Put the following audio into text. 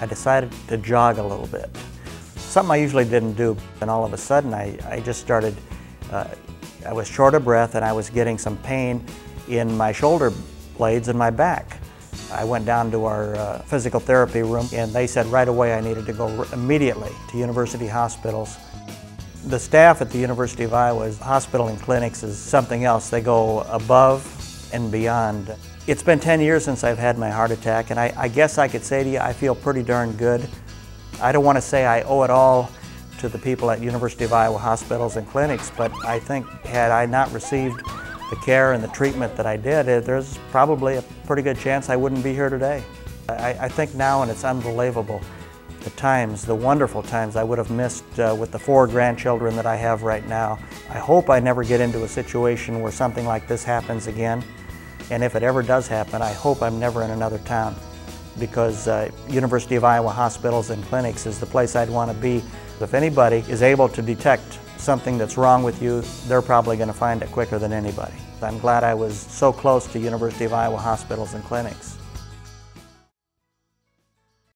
I decided to jog a little bit. Something I usually didn't do, and all of a sudden I, I just started, uh, I was short of breath and I was getting some pain in my shoulder blades and my back. I went down to our uh, physical therapy room and they said right away I needed to go immediately to university hospitals. The staff at the University of Iowa's hospital and clinics is something else. They go above and beyond. It's been 10 years since I've had my heart attack and I, I guess I could say to you I feel pretty darn good. I don't want to say I owe it all to the people at University of Iowa hospitals and clinics, but I think had I not received the care and the treatment that I did, eh, there's probably a pretty good chance I wouldn't be here today. I, I think now, and it's unbelievable, the times, the wonderful times I would have missed uh, with the four grandchildren that I have right now. I hope I never get into a situation where something like this happens again. And if it ever does happen, I hope I'm never in another town because uh, University of Iowa hospitals and clinics is the place I'd want to be. If anybody is able to detect something that's wrong with you, they're probably going to find it quicker than anybody. I'm glad I was so close to University of Iowa hospitals and clinics.